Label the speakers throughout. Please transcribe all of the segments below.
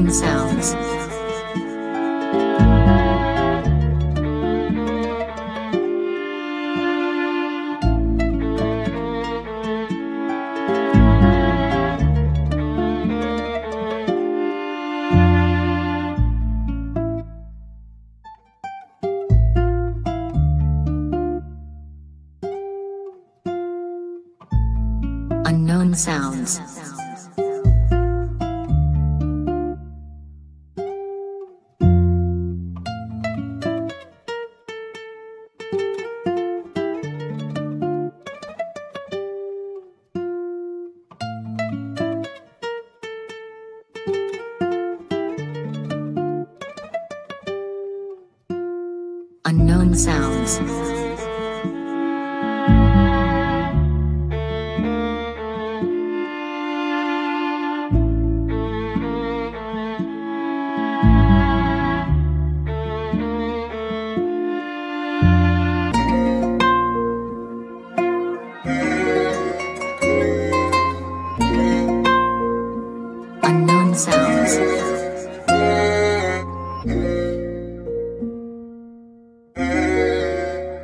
Speaker 1: Unknown sounds. Unknown sounds.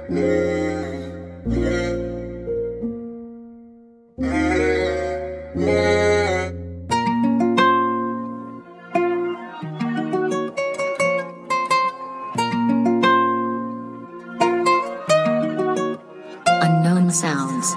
Speaker 1: Unknown sounds.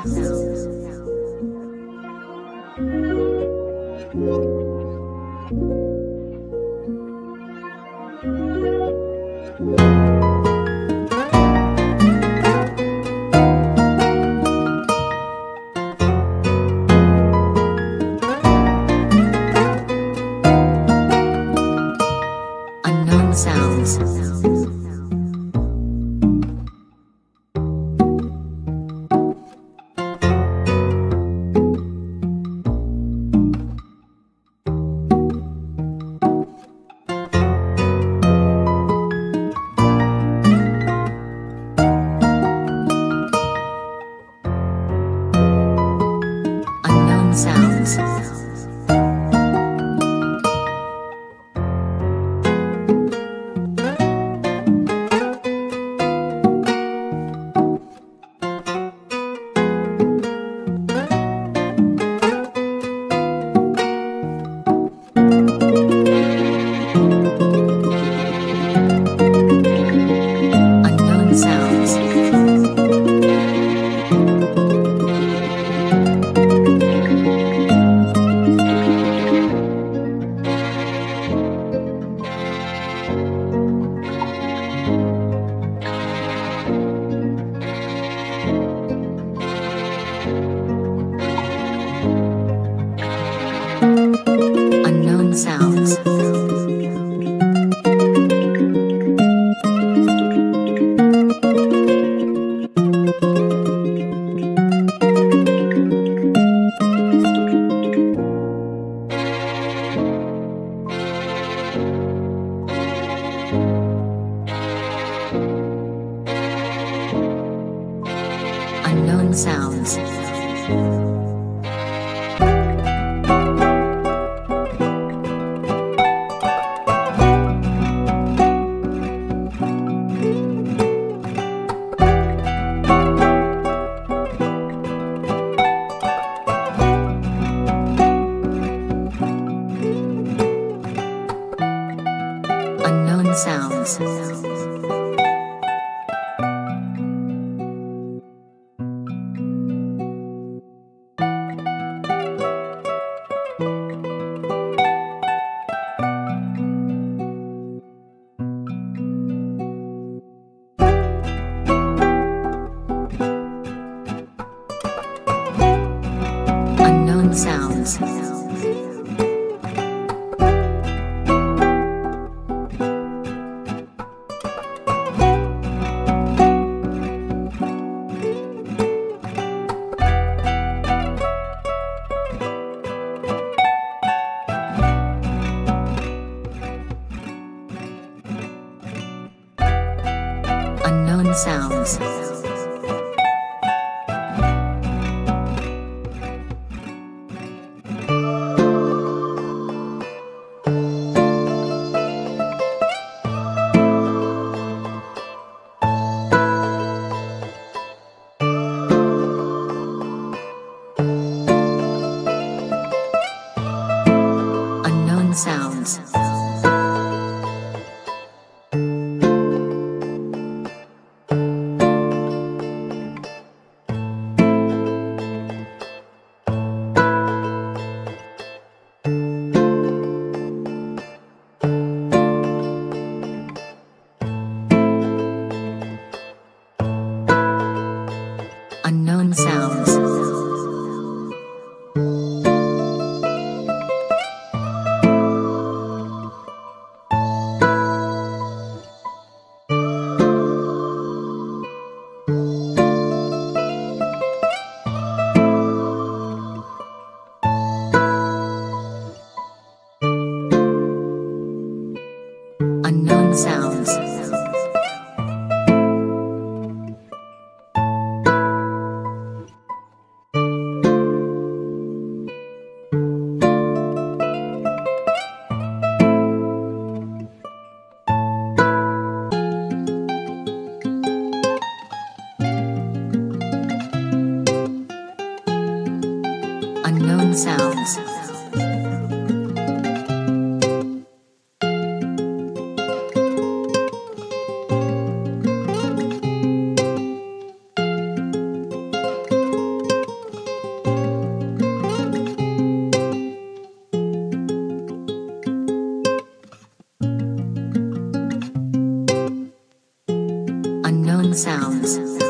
Speaker 1: Sounds. Unknown sounds. Sounds. Unknown sounds.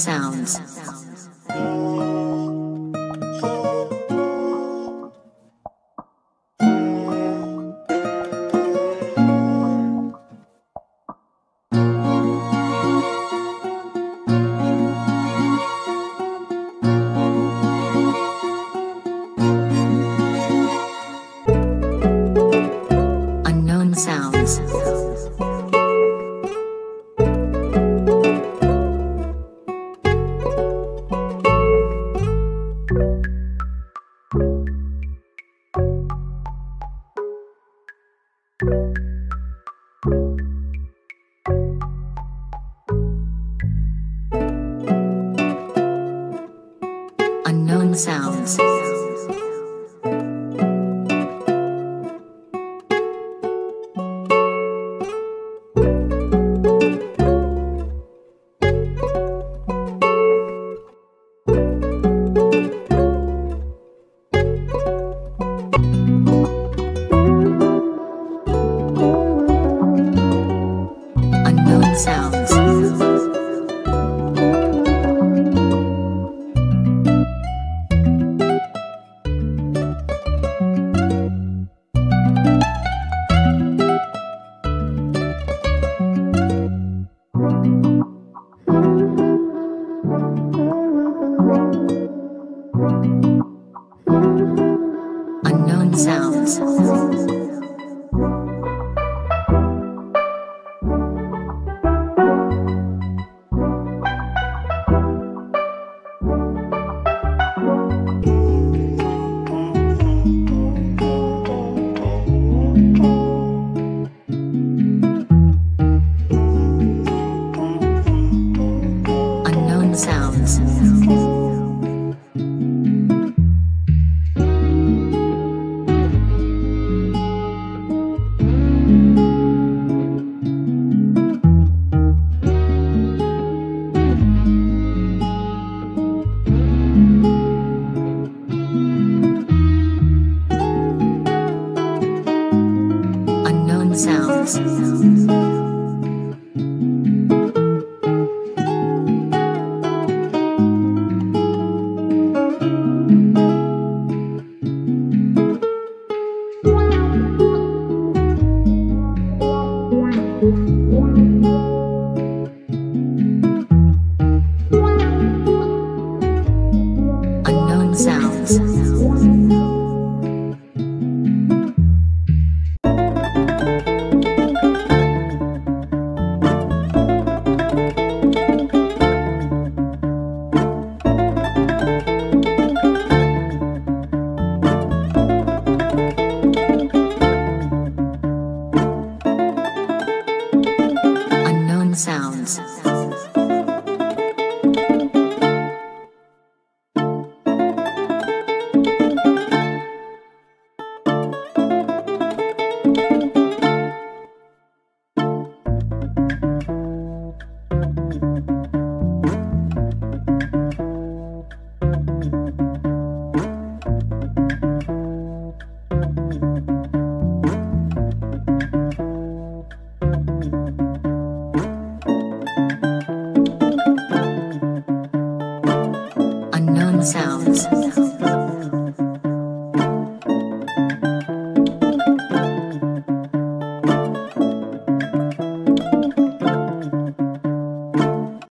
Speaker 1: sounds.